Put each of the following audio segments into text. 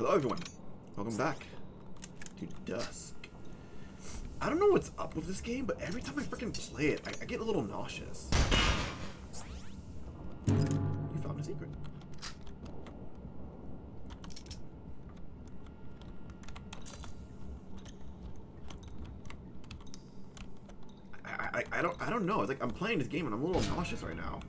Hello, everyone. Welcome back to Dusk. I don't know what's up with this game, but every time I freaking play it, I, I get a little nauseous. You found a secret. I, I, I don't I don't know. It's like I'm playing this game and I'm a little nauseous right now.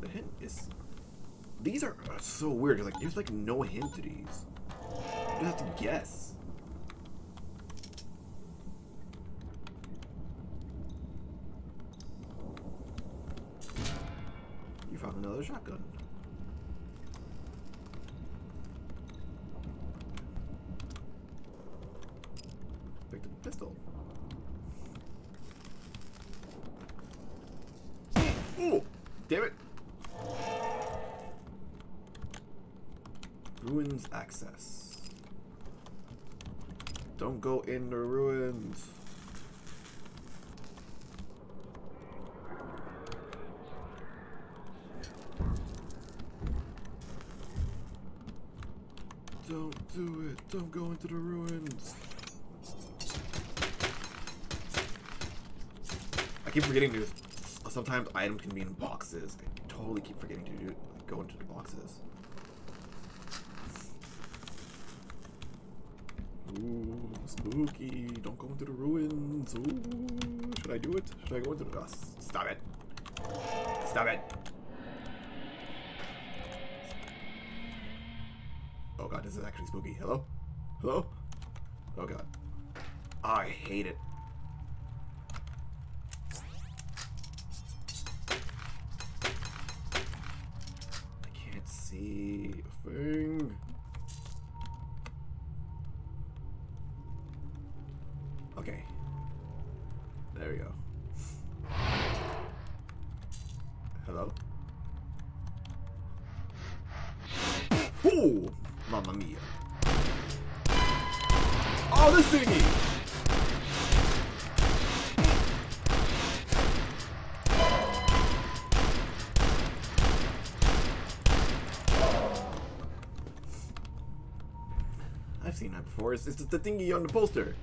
The hint is these are uh, so weird. Like there's like no hint to these. You have to guess. You found another shotgun. Picked up a pistol. Oh! Damn it! Ruins access. Don't go in the ruins. Don't do it. Don't go into the ruins. I keep forgetting to. Sometimes items can be in boxes. I totally keep forgetting to do, go into the boxes. Ooh, spooky. Don't go into the ruins. Ooh, should I do it? Should I go into the... Oh, stop it. Stop it. Oh god, this is actually spooky. Hello? Hello? Oh god. Ah, I hate it. I can't see a thing. I've seen that before. It's, it's the thingy on the poster.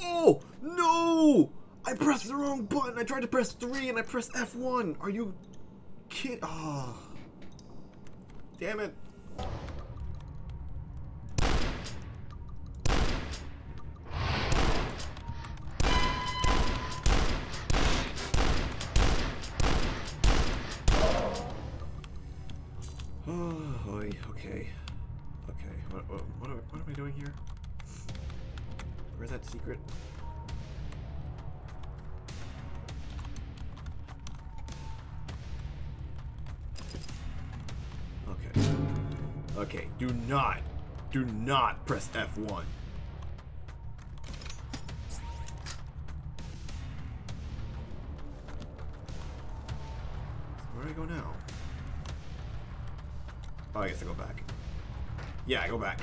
Oh, no! I pressed the wrong button. I tried to press 3 and I pressed F1. Are you kid? Ah. Damn it. Do not press F1. Where do I go now? Oh, I guess I go back. Yeah, I go back.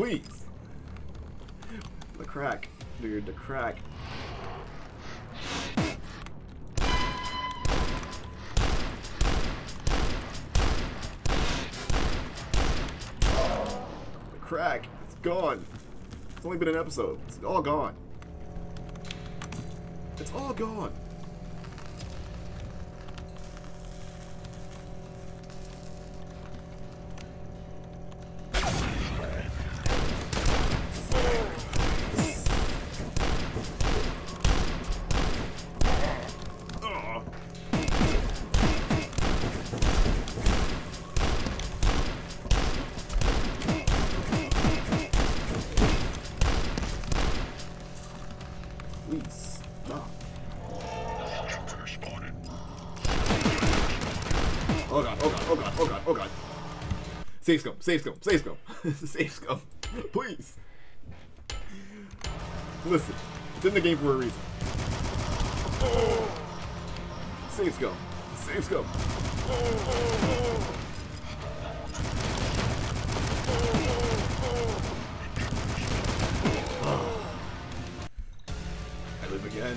Please! The crack, dude, the crack. The crack, it's gone. It's only been an episode. It's all gone. It's all gone. Save scope, save scope, save scope. save scope. Please. Listen, it's in the game for a reason. Save scope. Save scope. I live again.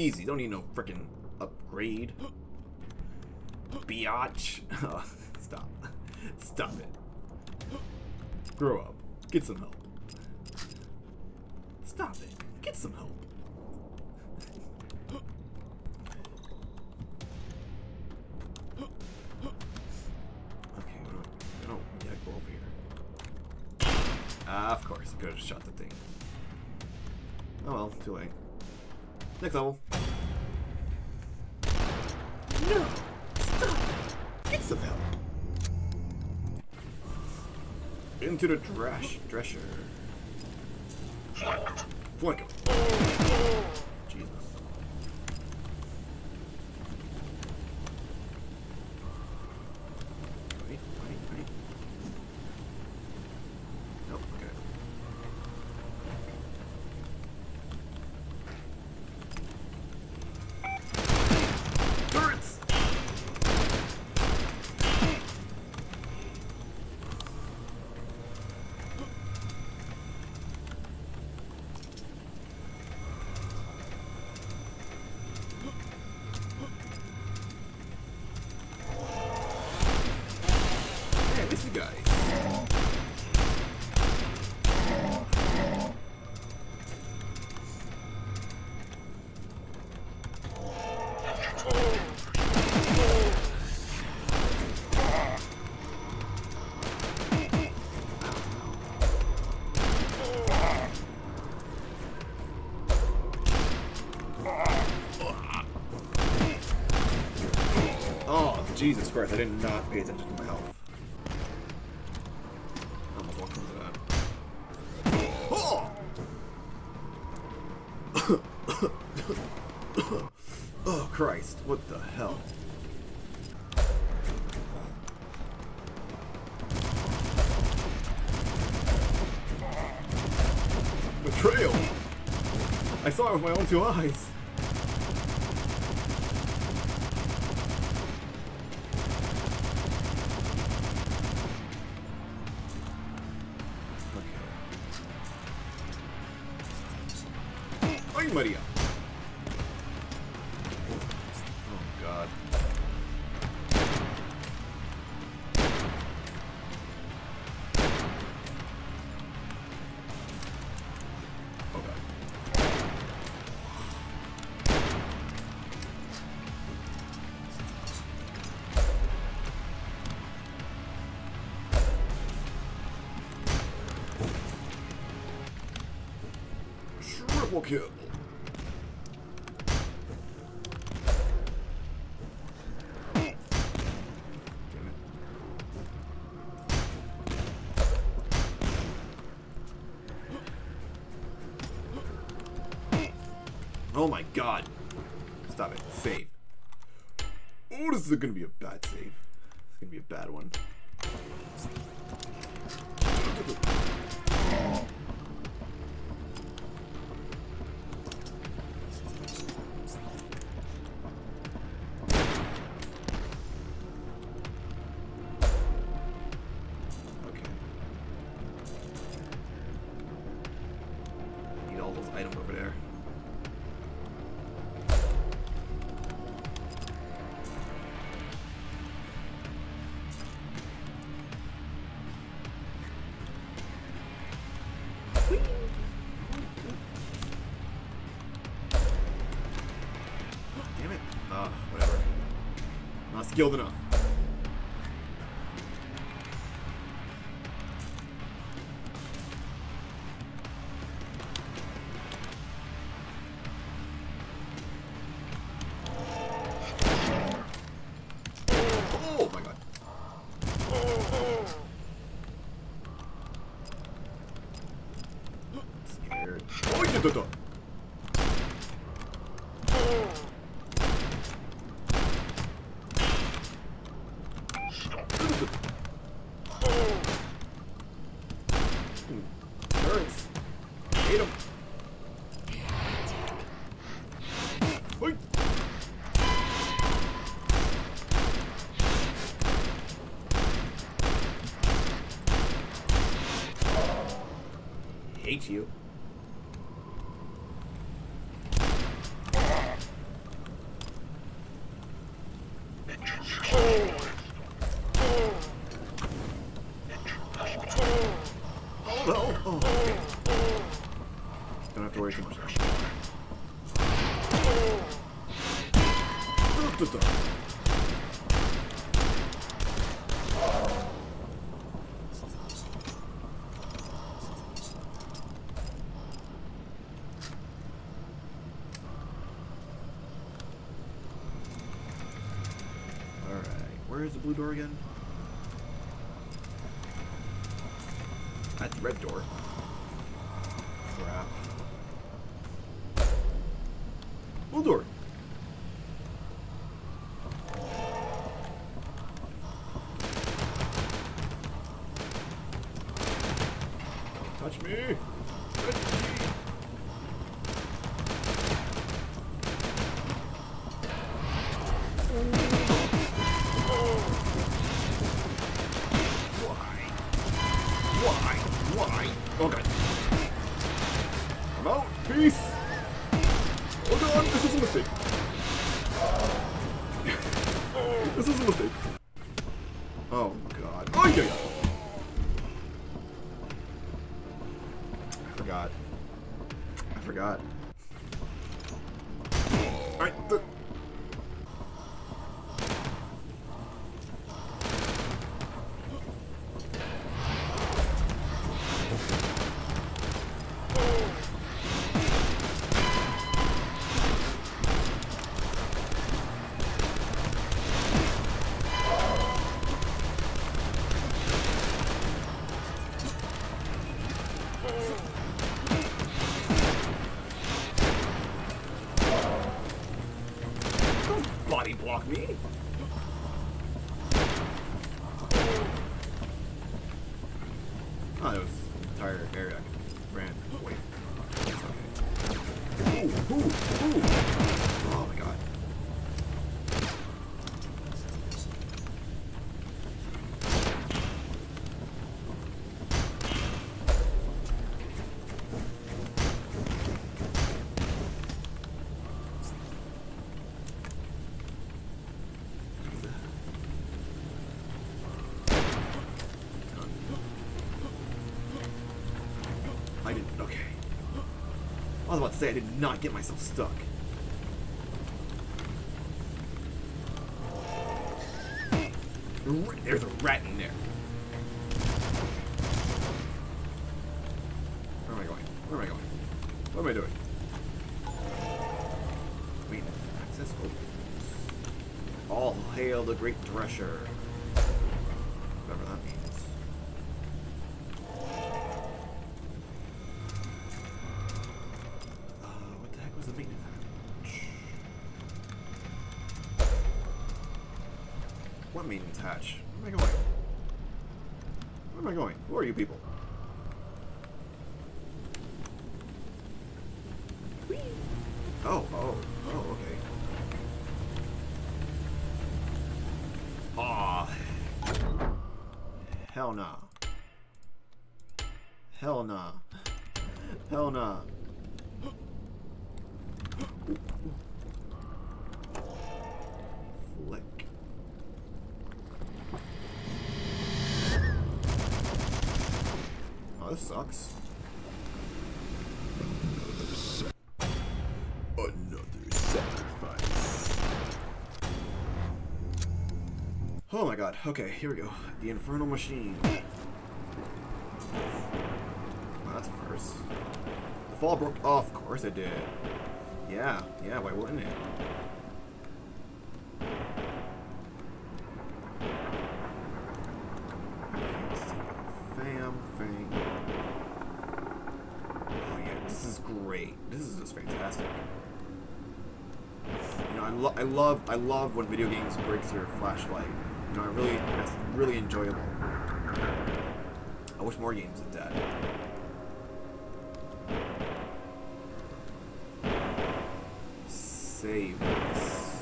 Easy, don't need no freaking upgrade. Biatch. Stop. Stop it. Grow up. Get some help. Stop it. Get some help. Ah, of course, I could have shot the thing. Oh well, too late. Next level. No! Stop it! Get some help! Into the trash dresser. Flank him. Jesus Christ, I did not pay attention to my health. I'm gonna that. Oh! oh, Christ, what the hell? Betrayal! I saw it with my own two eyes! Damn it. Oh my god. Stop it. Save. Oh, this is gonna be a bad save. It's gonna be a bad one. Items over there. Ah, whatever. Not skilled enough. Hate him. Wait. Hate you. Oh, oh, okay. Don't have to worry too much. Alright, where is the blue door again? That's the red door. Crap. Blue door. Alright. The was about to say I did not get myself stuck. There's a rat in there. Where am I going? Where am I going? What am I doing? Wait, access open. All hail the great thresher. Oh, oh, oh, okay. Aw. Hell nah. Hell nah. Hell nah. Flick. Oh, this sucks. Another sacrifice. Oh my god. Okay, here we go. The Infernal Machine. Well, that's a first. The fall broke. Oh, of course it did. Yeah, yeah, why wouldn't it? Fam thing. Oh yeah, this is great. This is just fantastic. You know, I, lo I love I love when video games breaks your flashlight. You know, I really that's really enjoyable. I wish more games did that. Save us.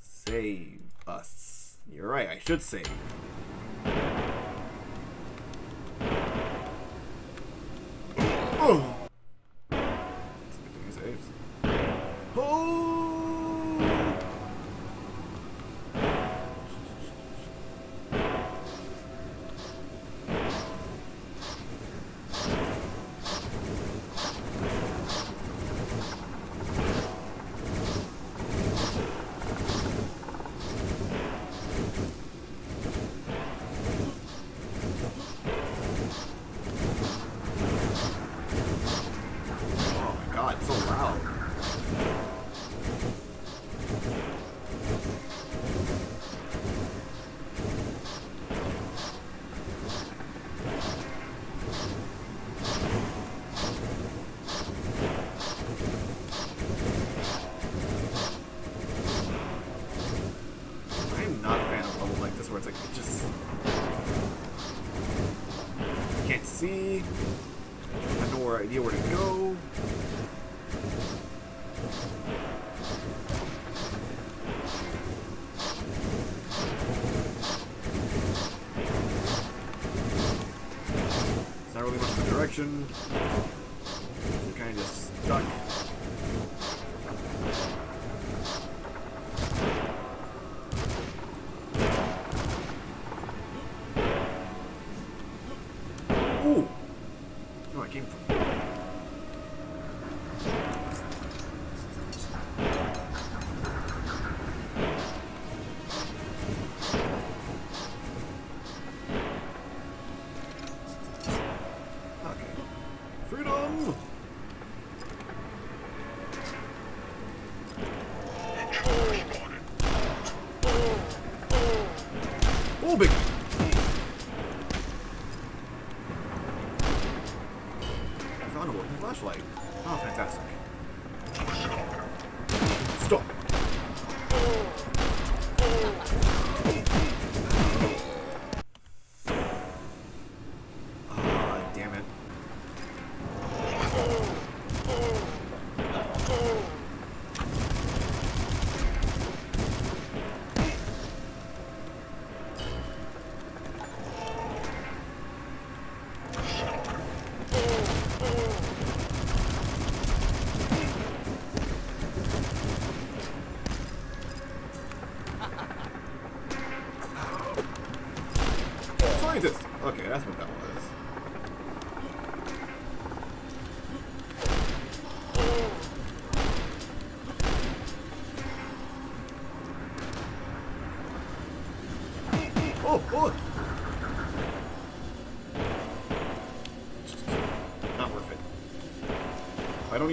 Save us. You're right, I should save. Much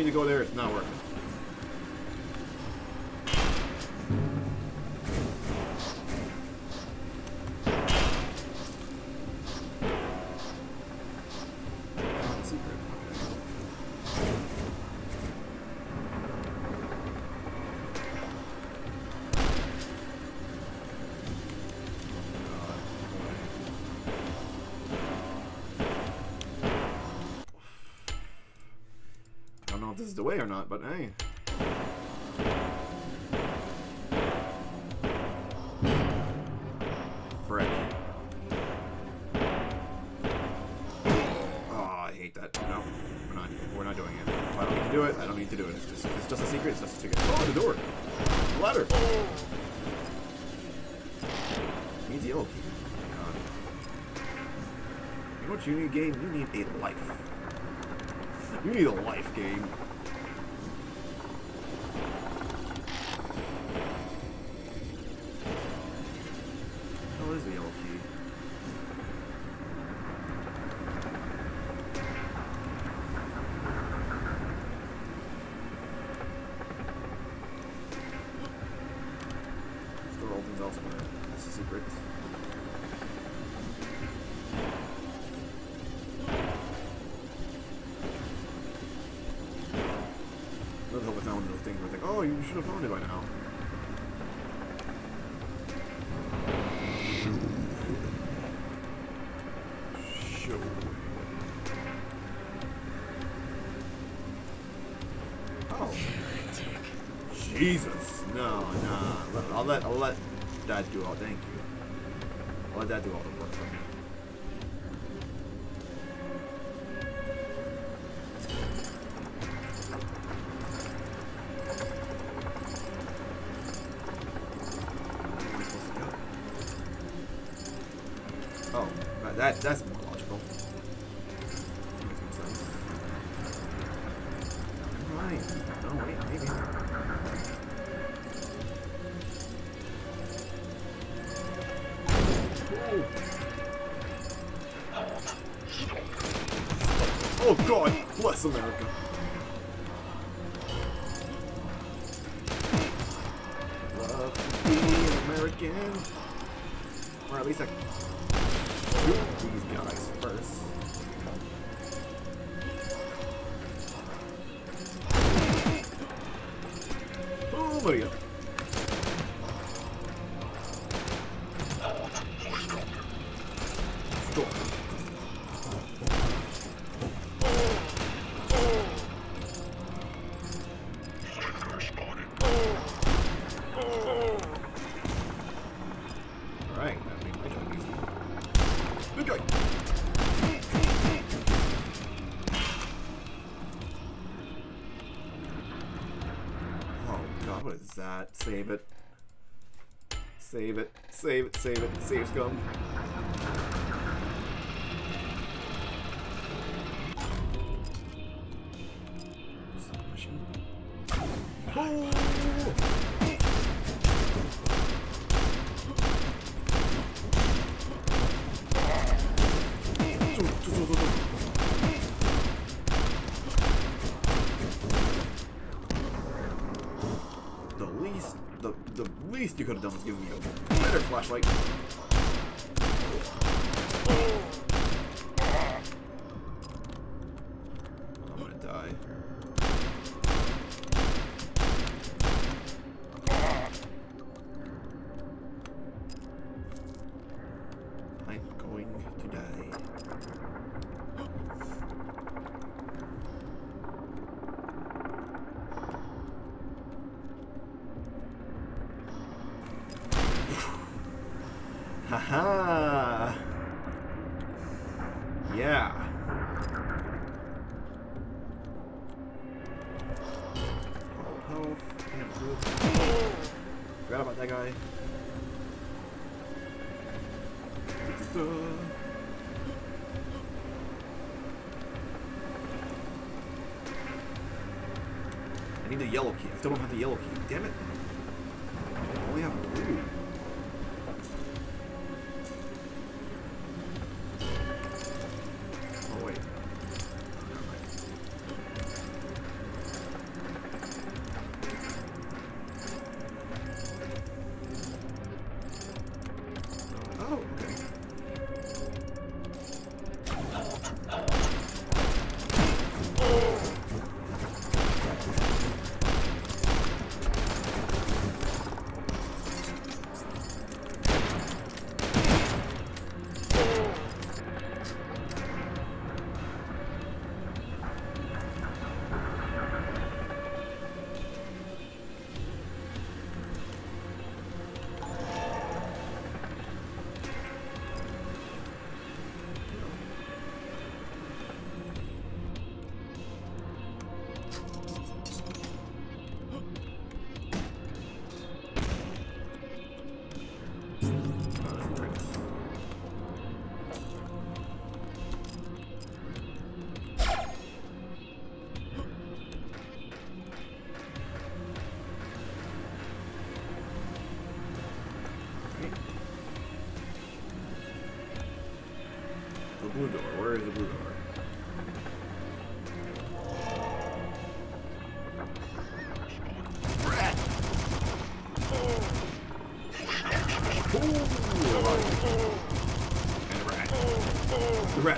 to go there, it's not worth if this is the way or not, but hey. Frick. Oh, I hate that. No, we're not. We're not doing it. If I don't need to do it, I don't need to do it. It's just, it's just a secret. It's just a secret. Oh, the door. The ladder. Needs the yellow key. Oh, You know what you need, game? You need a life. You need a life game. Oh, you should have found it by now. That, that that's that? Save it. Save it. Save it. Save it. Save scum. I'm don't have the yellow key. Damn it.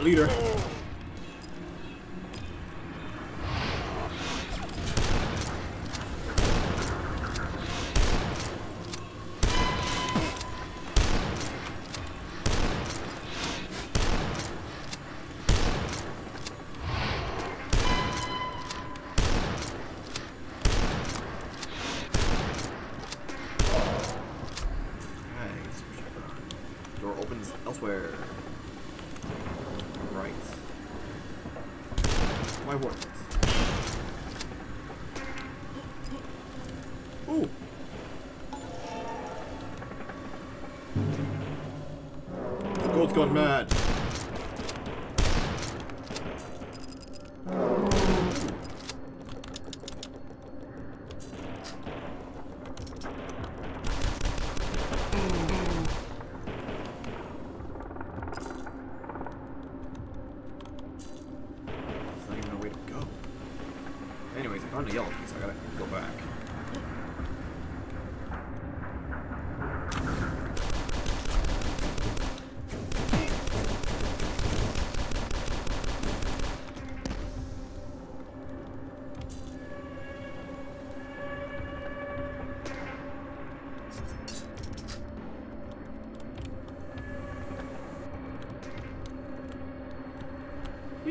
Leader. Door opens elsewhere. Right. My words. Ooh. The gold's gone mad.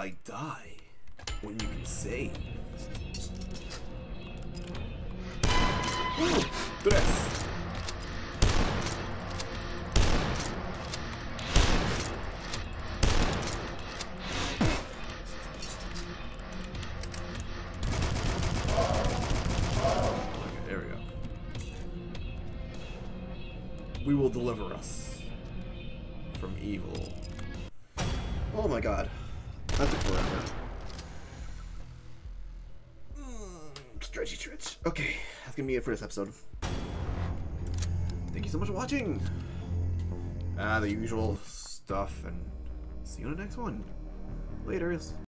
Why die when you can save? Ooh, tres. Deliver us it for this episode. Thank you so much for watching. Ah, the usual stuff, and see you on the next one. Later.